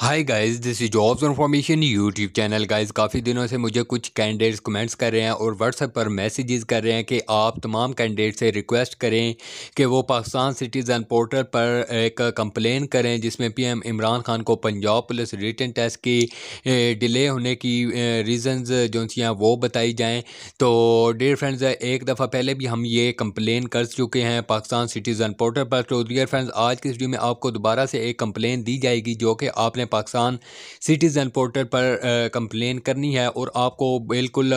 Hi guys this is jobs information YouTube channel guys काफ़ी दिनों से मुझे कुछ कैंडिडेट्स कमेंट्स कर रहे हैं और व्हाट्सएप पर मैसेजेस कर रहे हैं कि आप तमाम कैंडिडेट से रिक्वेस्ट करें कि वो पाकिस्तान सिटीज़न पोर्टल पर एक कंप्लेन करें जिसमें पीएम इमरान खान को पंजाब पुलिस रिटर्न टेस्ट की डिले होने की रीज़न्स जो हैं वो बताई जाएँ। तो डियर फ्रेंड्स एक दफ़ा पहले भी हम ये कंप्लेन कर चुके हैं पाकिस्तान सिटीज़न पोर्टल पर। तो डियर फ्रेंड्स आज की वीडियो में आपको दोबारा से एक कंप्लेन दी जाएगी जो कि आपने पाकिस्तान सिटीज़न पोर्टल पर कंप्लेन करनी है और आपको बिल्कुल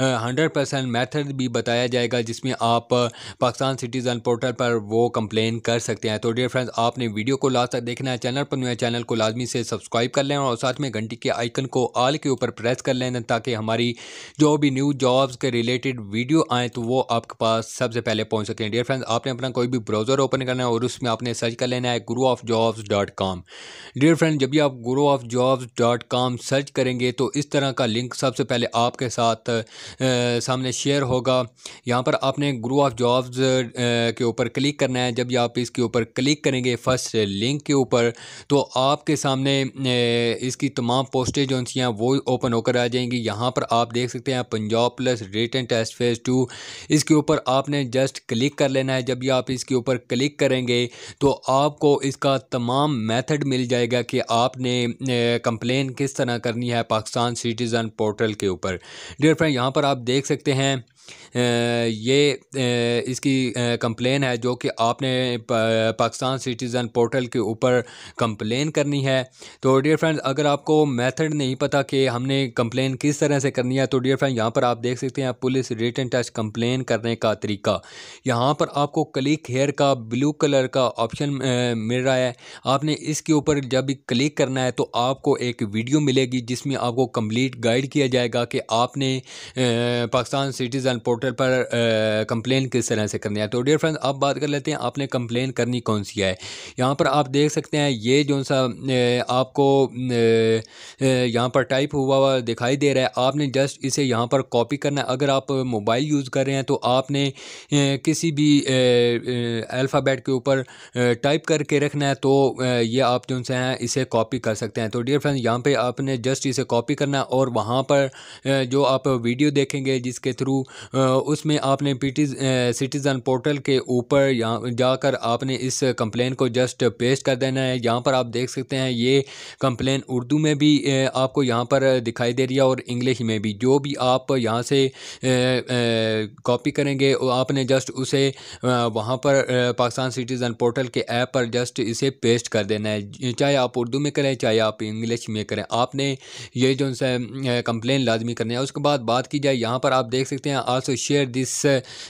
हंड्रेड परसेंट मैथड भी बताया जाएगा जिसमें आप पाकिस्तान सिटीज़न पोर्टल पर वो कंप्लेन कर सकते हैं। तो डियर फ्रेंड्स, आपने वीडियो को लास्ट तक देखना है, चैनल पर न्यू चैनल को लाजमी से सब्सक्राइब कर लें और साथ में घंटी के आइकन को आल के ऊपर प्रेस कर लें ताकि हमारी जो भी न्यू जॉब्स के रिलेटेड वीडियो आए तो वो आपके पास सबसे पहले पहुँच सकें। डियर फ्रेंड्स, आपने अपना कोई भी ब्राउज़र ओपन करना है और उसमें आपने सर्च कर लेना है Guru of jobs dot com. Dear friend जब भी आप Guru of jobs dot com search करेंगे तो इस तरह का लिंक सबसे पहले आपके साथ आ, सामने शेयर होगा। यहाँ पर आपने गुरु ऑफ़ जॉब्स के ऊपर क्लिक करना है। जब आप इसके ऊपर क्लिक करेंगे फ़र्स्ट लिंक के ऊपर तो आपके सामने इसकी तमाम पोस्टें जो हैं वो ओपन होकर आ जाएँगी। यहाँ पर आप देख सकते हैं Punjab plus return test phase two इसके ऊपर आपने जस्ट क्लिक कर लेना है। जब भी आप इसके ऊपर क्लिक करेंगे तो आपको इसका तमाम मेथड मिल जाएगा कि आपने कंप्लेन किस तरह करनी है पाकिस्तान सिटीज़न पोर्टल के ऊपर। डियर फ्रेंड यहाँ पर आप देख सकते हैं ये इसकी कंप्लेन है जो कि आपने पाकिस्तान सिटीज़न पोर्टल के ऊपर कंप्लेन करनी है। तो डियर फ्रेंड्स अगर आपको मेथड नहीं पता कि हमने कंप्लेन किस तरह से करनी है तो डियर फ्रेंड यहाँ पर आप देख सकते हैं पुलिस रिटर्न टेस्ट कंप्लेन करने का तरीका। यहाँ पर आपको क्लिक हेयर का ब्लू कलर का ऑप्शन मिल रहा है। आपने इसके ऊपर जब क्लिक करना है तो आपको एक वीडियो मिलेगी जिसमें आपको कंप्लीट गाइड किया जाएगा कि आपने पाकिस्तान सिटीज़न किसान पोर्टल पर कंप्लेन किस तरह से करनी है? तो डियर फ्रेंड्स अब बात कर लेते हैं, आपने कंप्लेन करनी कौन सी है? यहाँ पर आप देख सकते हैं, ये जो सा आपको यहाँ पर टाइप हुआ हुआ दिखाई दे रहा है। आपने जस्ट इसे यहाँ पर कॉपी करना है। अगर आप मोबाइल यूज़ कर रहे हैं तो आपने किसी भी अल्फ़ाबेट के ऊपर टाइप करके रखना है तो ये आप जो से हैं, इसे कॉपी कर सकते हैं। तो डियर फ्रेंड्स यहाँ पे आपने जस्ट इसे कॉपी करना है और वहाँ पर जो आप वीडियो देखेंगे, जिसके थ्रू उसमें आपने पीटी सिटीज़न पोर्टल के ऊपर यहाँ जाकर आपने इस कंप्लेन को जस्ट पेस्ट कर देना है। यहाँ पर आप देख सकते हैं, ये कंप्लेन उर्दू में भी आपको यहाँ पर दिखाई दे रही है और इंग्लिश में भी। जो भी आप यहाँ से कॉपी करेंगे आपने जस्ट उसे वहाँ पर पाकिस्तान सिटीज़न पोर्टल के ऐप पर जस्ट इसे पेस्ट कर देना है। चाहे आप उर्दू में करें, चाहे आप इंग्लिश में करें। आपने ये जो कंप्लेन लाजमी करना है, उसके बाद बात की जाए, यहाँ पर आप देख सकते हैं also share this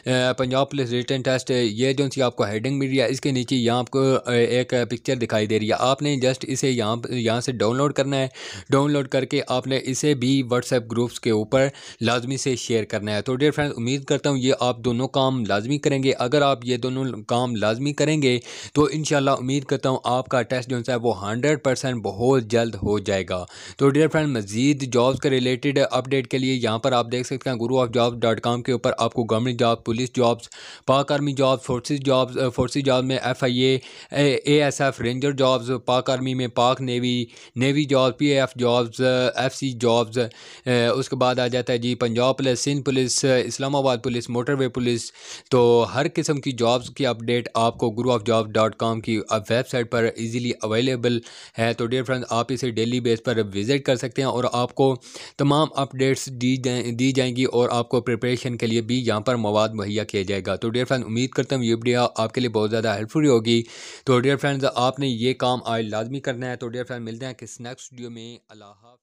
Punjab police return test ये जो सी आपको हेडिंग मिल रही है, इसके नीचे यहाँ आपको एक पिक्चर दिखाई दे रही है। आपने जस्ट इसे यहाँ यहाँ से डाउनलोड करना है। डाउनलोड करके आपने इसे भी व्हाट्सएप ग्रुप्स के ऊपर लाजमी से शेयर करना है। तो डियर फ्रेंड्स उम्मीद करता हूँ ये आप दोनों काम लाजमी करेंगे। अगर आप ये दोनों काम लाजमी करेंगे तो इन उम्मीद करता हूँ आपका टेस्ट जो है, वो हंड्रेड परसेंट बहुत जल्द हो जाएगा। तो डेयर फ्रेंड मजीद जॉब्स के रिलेटेड अपडेट के लिए यहाँ पर आप देख सकते हैं गुरु ऑफ़ जॉब डॉट कॉम के ऊपर आपको government job, police jobs Pak army job forces jobs forces job में F I S F ranger jobs Pak army में Pak navy navy job P F jobs F C jobs उसके बाद आ जाता है जी Punjab police, Sindh police, Islamabad police, motorway police. तो हर किस्म की जॉब्स की अपडेट आपको Guru of job dot com की वेबसाइट पर इजीली अवेलेबल है। तो डियर फ्रेंड्स, आप इसे डेली बेस पर विज़िट कर सकते हैं और आपको तमाम अपडेट्स दी दी जाएँगी और आपको प्रिपरेशन के लिए भी यहाँ पर मवाद मुहैया किया जाएगा। तो डियर फ्रेंड उम्मीद करता हूँ ये वीडियो आपके लिए बहुत ज़्यादा हेल्पफुल होगी। तो डियर फ्रेंड्स आपने ये काम आज लाजमी करना है। तो डियर फ्रेंड मिलते हैं किस नेक्स्ट वीडियो में। अल्लाह